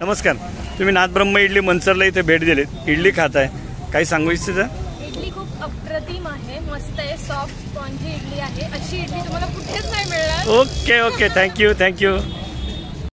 नमस्कार. तुम्ही नाथ ब्रह्म इडली मंचरला इथे भेट दिलीत. इडली खाताय. काही सांगू इच्छिता? इडली खूप अप्रतिम आहे. मस्त आहे. सॉफ्ट स्पॉन्जी इडली आहे. अशी इडली तुम्हाला कुठेच नाही मिळणार. Okay okay. Thank you thank you